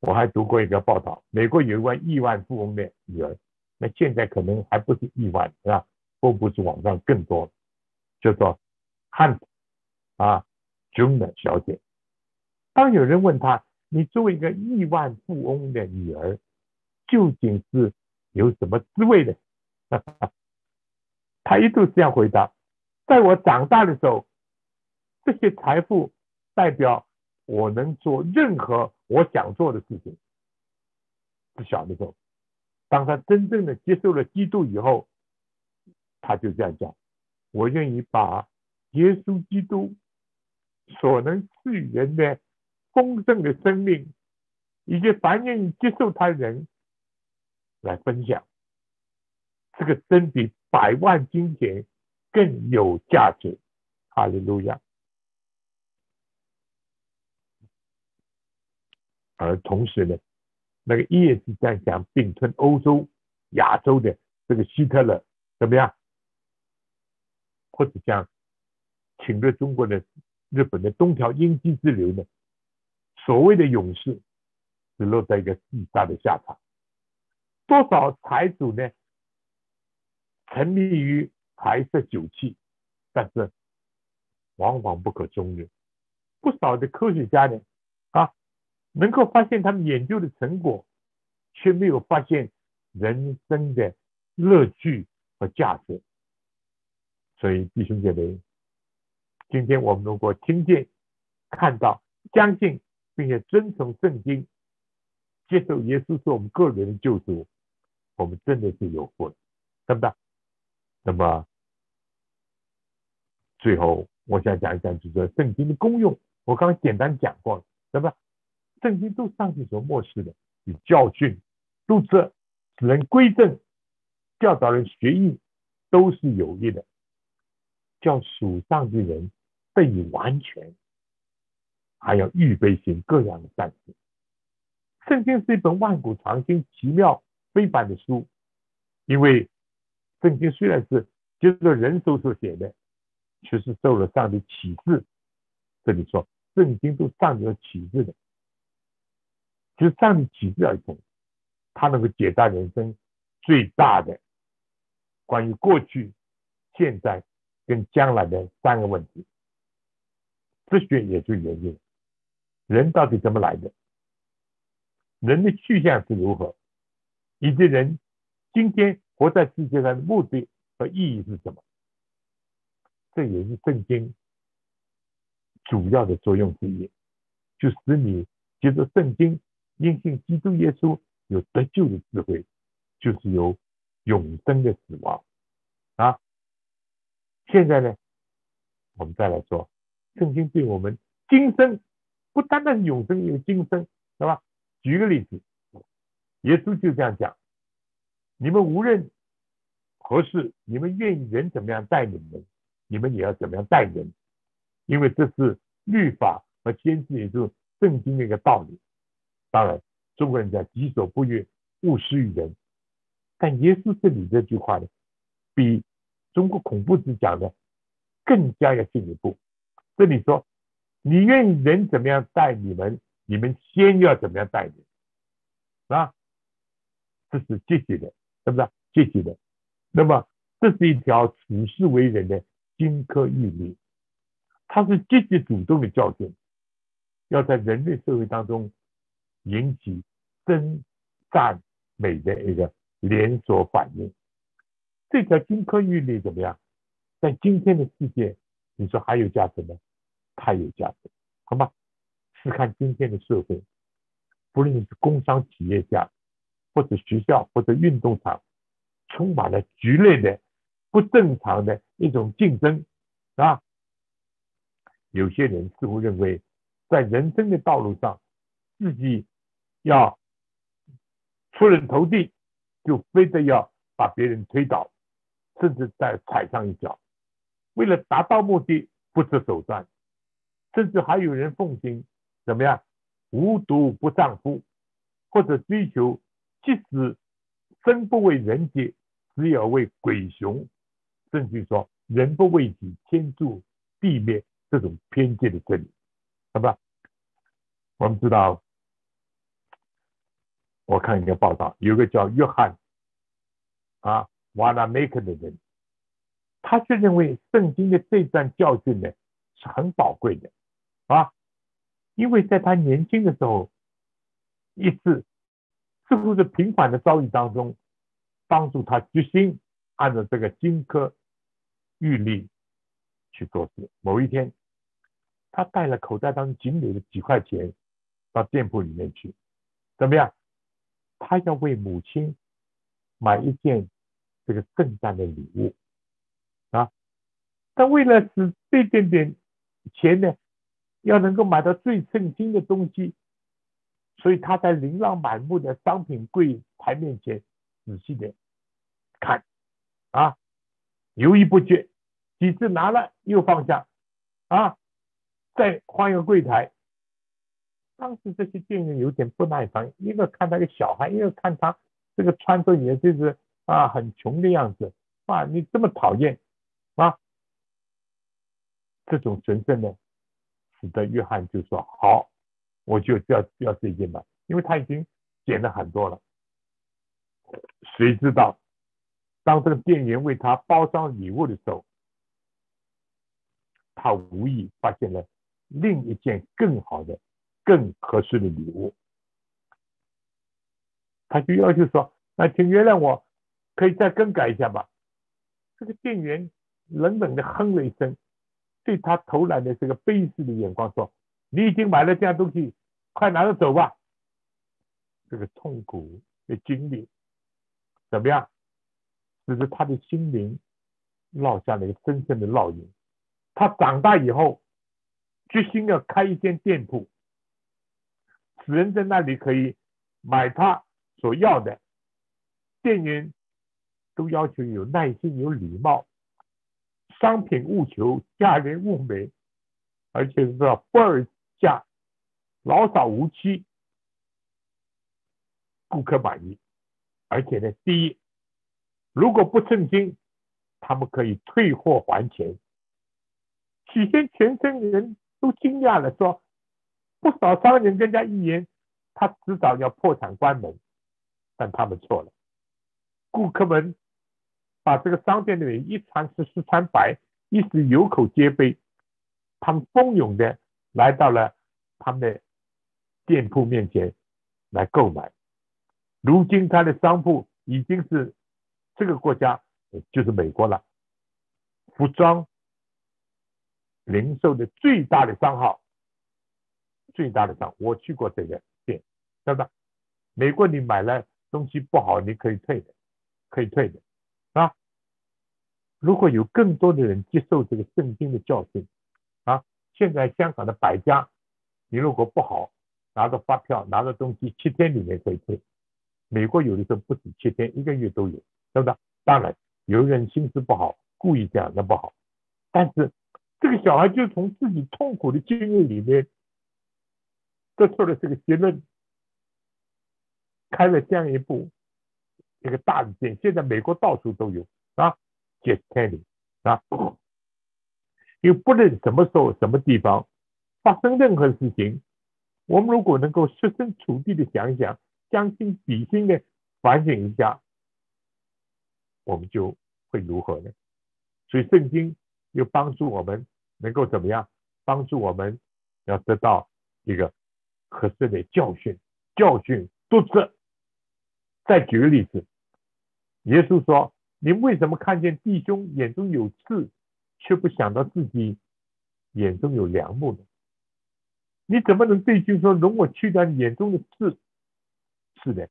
我还读过一个报道，美国有一位亿万富翁的女儿，那现在可能还不是亿万，是吧？或不是网上更多，叫做 Hunt 啊，June 小姐。当有人问他：“你作为一个亿万富翁的女儿，究竟是有什么滋味的？” 他一度这样回答：“在我长大的时候，这些财富代表我能做任何我想做的事情。”是小的时候，当他真正的接受了基督以后，他就这样讲：“我愿意把耶稣基督所能赐予人的。”丰盛的生命，以及凡愿意接受他人来分享，这个真比百万金钱更有价值。哈利路亚！而同时呢，那个叶子战想并吞欧洲、亚洲的这个希特勒怎么样？或者像侵略中国的日本的东条英机之流呢？所谓的勇士，只落在一个自杀的下场。多少财主呢，沉迷于财色酒气，但是往往不可终日。不少的科学家呢，啊，能够发现他们研究的成果，却没有发现人生的乐趣和价值。所以弟兄姐妹，今天我们如果听见、看到、相信。并且遵从圣经，接受耶稣是我们个人的救主，我们真的是有福，对不对？那么最后我想讲一讲，就是圣经的功用。我刚刚简单讲过了，对吧？圣经都上帝所漠视的，以教训、督责、使人归正、教导人学艺，都是有益的，叫属上帝人得以完全。还要预备行各样的善事。圣经是一本万古长新、奇妙非凡的书，因为圣经虽然是接着人手所写的，却是受了上帝启示。这里说，圣经都上帝启示的，就上帝启示而成，它能够解答人生最大的关于过去、现在跟将来的三个问题。哲学也就研究。人到底怎么来的？人的去向是如何？以及人今天活在世界上的目的和意义是什么？这也是圣经主要的作用之一，就使你接受圣经，因信基督耶稣有得救的智慧，就是有永生的死亡啊！现在呢，我们再来说，圣经对我们今生。不单单永生，有今生，是吧？举个例子，耶稣就这样讲：你们无论何事，你们愿意人怎么样待你们，你们也要怎么样待人，因为这是律法和先知，也就圣经的一个道理。当然，中国人讲己所不欲，勿施于人。但耶稣这里这句话呢，比中国恐怖子讲的更加要进一步。这里说。你愿意人怎么样待你们？你们先要怎么样待人？啊，这是积极的，是不是？积极的。那么，这是一条处世为人的金科玉律，它是积极主动的教训，要在人类社会当中引起真善美的一个连锁反应。这条金科玉律怎么样？在今天的世界，你说还有价值吗？太有价值，好吗？试看今天的社会，不论是工商企业家，或者学校，或者运动场，充满了局类的不正常的一种竞争，啊。有些人似乎认为，在人生的道路上，自己要出人头地，就非得要把别人推倒，甚至再踩上一脚，为了达到目的，不择手段。甚至还有人奉行怎么样，无毒不丈夫，或者追求即使生不为人杰，死也为鬼雄，甚至说人不为己，天诛地灭这种偏见的真理。好吧？我们知道，我看一个报道，有个叫约翰啊瓦拉梅克的人，他就认为圣经的这段教训呢是很宝贵的啊，因为在他年轻的时候，一次似乎是平凡的遭遇当中，帮助他决心按照这个金科玉律去做事。某一天，他带了口袋当中仅有的几块钱到店铺里面去，怎么样？他要为母亲买一件这个圣诞的礼物啊！但为了使这点点钱呢，要能够买到最称心的东西，所以他在琳琅满目的商品柜台面前仔细的看啊，犹豫不决。几次拿了又放下，啊，再换一个柜台。当时这些店员有点不耐烦，一个看那个小孩，一个看他这个穿着也就是啊很穷的样子，啊，你这么讨厌啊？这种神圣呢，使得约翰就说好，我就要要这件吧，因为他已经捡了很多了。谁知道，当这个店员为他包装礼物的时候，他无意发现了另一件更好的、更合适的礼物，他就要求说：“那请原谅我，可以再更改一下吧。”这个店员冷冷的哼了一声，对他投来的这个卑视的眼光说：“你已经买了这样东西，快拿着走吧。”这个痛苦的经历怎么样？使得他的心灵落下了一个深深的烙印。他长大以后，决心要开一间店铺，人在那里可以买他所要的。店员都要求有耐心、有礼貌，商品务求价廉物美，而且是不二价，老少无欺，顾客满意。而且呢，第一，如果不称心，他们可以退货还钱。起先，全村人都惊讶了，说：“不少商人跟他一言，他迟早要破产关门。”但他们错了。顾客们把这个商店里面一传十，十传百，一时有口皆碑。他们蜂拥的来到了他们的店铺面前来购买。如今，他的商铺已经是这个国家，就是美国了，服装。零售的最大的商号，最大的商，我去过这个店，对吧？美国你买了东西不好，你可以退的，可以退的，啊。如果有更多的人接受这个圣经的教训，啊，现在香港的百家，你如果不好，拿着发票，拿着东西，七天里面可以退。美国有的时候不止七天，一个月都有，对不对？当然，有人心思不好，故意这样，那不好，但是。这个小孩就从自己痛苦的经历里面得出了这个结论，开了这样一部一个大的店，现在美国到处都有啊，Just Kelly 啊，因为不论什么时候、什么地方发生任何事情，我们如果能够设身处地的想一想，将心比心的反省一下，我们就会如何呢？所以圣经。又帮助我们能够怎么样？帮助我们要得到一个合适的教训，教训读者。再举个例子，耶稣说：“你为什么看见弟兄眼中有刺，却不想到自己眼中有良木呢？你怎么能对君说，容我去掉你眼中的刺？是的，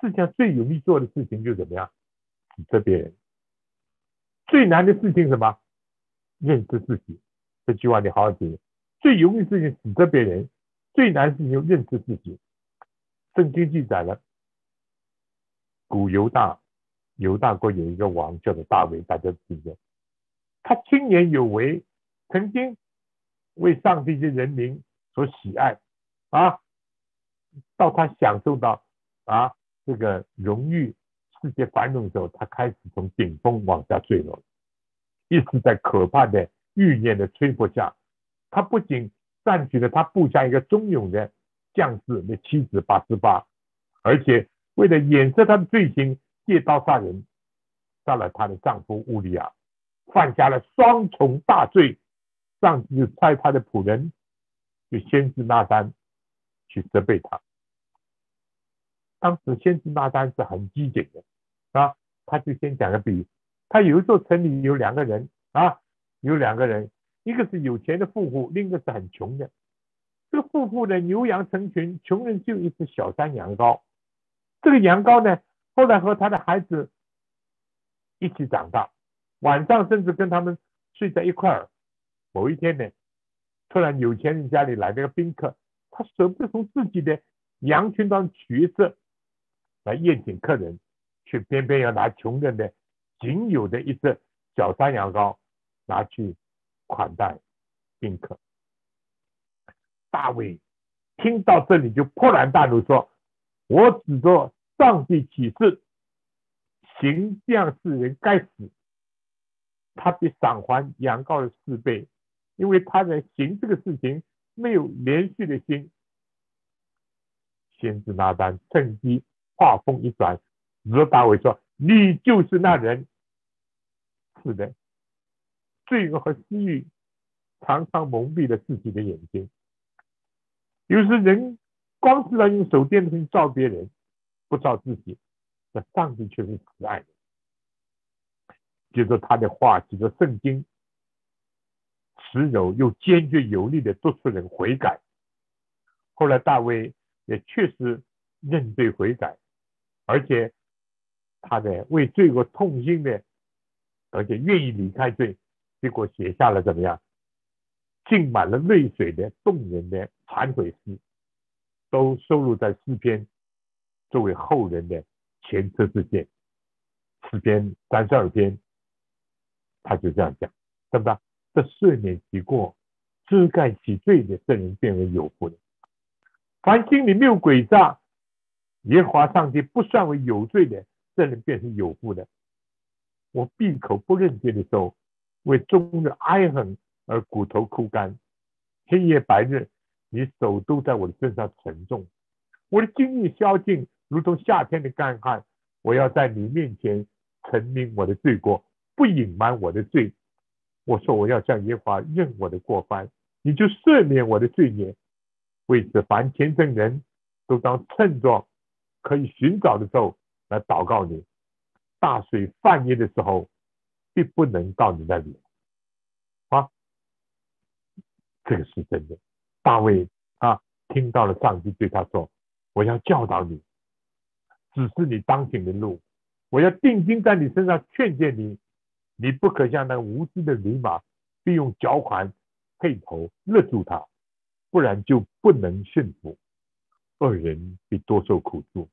世界上最容易做的事情就怎么样？指责别人。最难的事情什么？认识自己，这句话你好好听。最容易事情指责别人，最难是你要认识自己。圣经记载了，古犹大，犹大国有一个王叫做大卫，大家记得。他青年有为，曾经为上帝的人民所喜爱啊。到他享受到啊这个荣誉、世界繁荣的时候，他开始从顶峰往下坠落。一直在可怕的欲念的吹迫下，他不仅占据了他部下一个忠勇的将士的妻子八十八，而且为了掩饰他的罪行，借刀杀人，杀了他的丈夫乌利亚，犯下了双重大罪。上帝就派他的仆人，就先知拿单去责备他。当时先知拿单是很机警的啊，他就先讲个比喻：他有一座城里有两个人啊，有两个人，一个是有钱的富户，另一个是很穷的。这个富户呢，牛羊成群，穷人就一只小山羊羔。这个羊羔呢，后来和他的孩子一起长大，晚上甚至跟他们睡在一块儿。某一天呢，突然有钱人家里来了个宾客，他舍不得从自己的羊群当中取色来宴请客人，却偏偏要拿穷人的仅有的一只小山羊羔拿去款待宾客。大卫听到这里就勃然大怒，说：“我指着上帝起誓，行这样事人该死，他必赏还羊羔的四倍。”因为他在行这个事情没有连续的心，先知拿单趁机话锋一转，指着大卫说：“你就是那人。”是的，罪恶和私欲常常蒙蔽了自己的眼睛。有时人光知道用手电筒照别人，不照自己，那上帝却是慈爱的。接着他的话，接着圣经。持柔又坚决有力的督促人悔改。后来大卫也确实认罪悔改，而且他的为罪过痛心的，而且愿意离开罪，结果写下了怎么样，浸满了泪水的动人的忏悔诗，都收录在诗篇，作为后人的前车之鉴。诗篇三十二篇，他就这样讲，对不对？这赦免其过、遮盖其罪的圣人，变为有福的；凡心里没有诡诈、耶华上帝不算为有罪的圣人，变成有福的。我闭口不认罪的时候，为终日哀恨而骨头枯干；黑夜白日，你手都在我的身上沉重。我的精力消尽，如同夏天的干旱。我要在你面前陈明我的罪过，不隐瞒我的罪。我说我要向耶和华认我的过犯，你就赦免我的罪孽。为此，凡虔诚人都当趁着可以寻找的时候来祷告你。大水泛滥的时候，必不能到你那里。啊，这个是真的。大卫啊，听到了上帝对他说：“我要教导你，指示你当行的路。我要定睛在你身上，劝诫你。”你不可像那无知的驴马，必用脚环配头勒住他，不然就不能驯服。二人必多受苦处，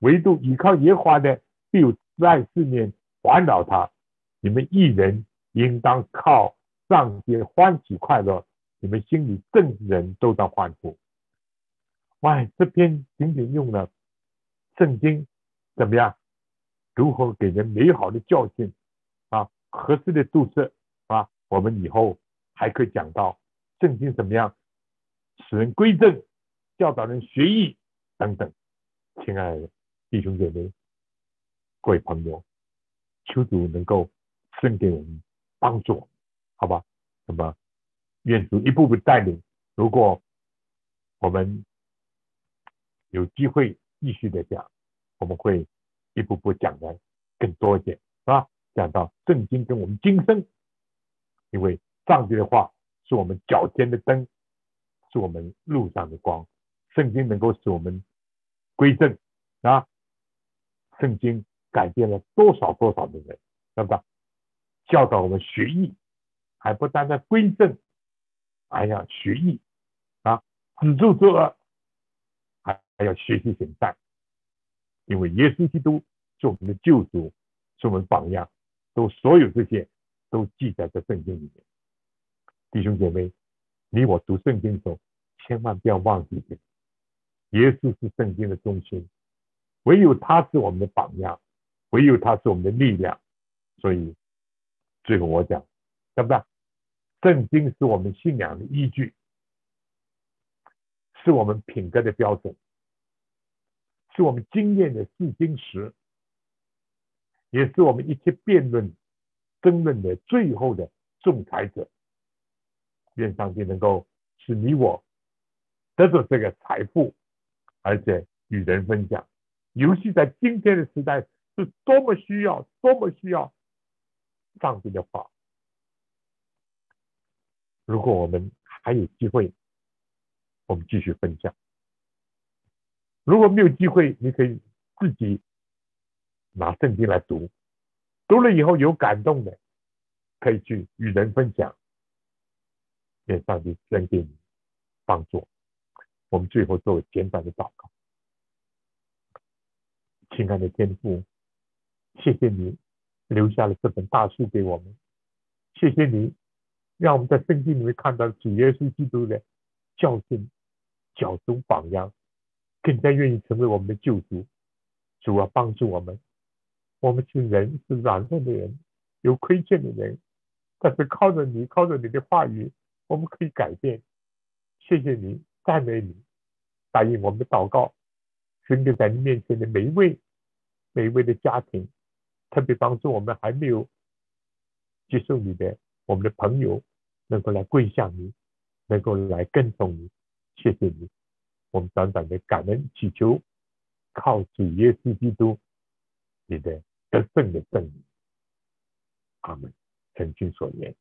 唯独依靠耶和华的，必有在四面环绕他。你们一人应当靠上天欢喜快乐，你们心里正人都当欢呼。哇，这篇仅仅用了圣经怎么样？如何给人美好的教训啊？合适的度色啊，我们以后还可以讲到圣经怎么样使人归正、教导人学艺等等。亲爱的弟兄姐妹、各位朋友，求主能够赐给我们帮助，好吧？那么愿主一步步带领。如果我们有机会继续的讲，我们会一步步讲的更多一点，是吧？讲到圣经跟我们今生，因为上帝的话是我们脚尖的灯，是我们路上的光。圣经能够使我们归正啊！圣经改变了多少多少的人，对吧？教导我们学艺，还不单单归正，还要学艺啊！止住作恶，还还要学习行善，因为耶稣基督是我们的救主，是我们榜样。都所有这些都记载在圣经里面，弟兄姐妹，你我读圣经的时候，千万不要忘记这个，耶稣是圣经的中心，唯有他是我们的榜样，唯有他是我们的力量。所以最后我讲，对不对？圣经是我们信仰的依据，是我们品格的标准，是我们经验的试金石，也是我们一切辩论、争论的最后的仲裁者。愿上帝能够使你我得到这个财富，而且与人分享。尤其在今天的时代，是多么需要、多么需要上帝的话。如果我们还有机会，我们继续分享；如果没有机会，你可以自己拿圣经来读，读了以后有感动的，可以去与人分享。愿上帝恩给你帮助。我们最后做简短的祷告，亲爱的天父，谢谢你留下了这本大书给我们，谢谢你让我们在圣经里面看到主耶稣基督的教训、教宗榜样，更加愿意成为我们的救主。主啊，帮助我们，我们是人，是软弱的人，有亏欠的人，但是靠着你，靠着你的话语。我们可以改变，谢谢你，赞美你，答应我们的祷告，分给在你面前的每一位、每一位的家庭，特别帮助我们还没有接受你的我们的朋友，能够来跪向你，能够来跟从你，谢谢你，我们短短的感恩祈求，靠主耶稣基督你的得胜的圣名，阿门，诚心所言。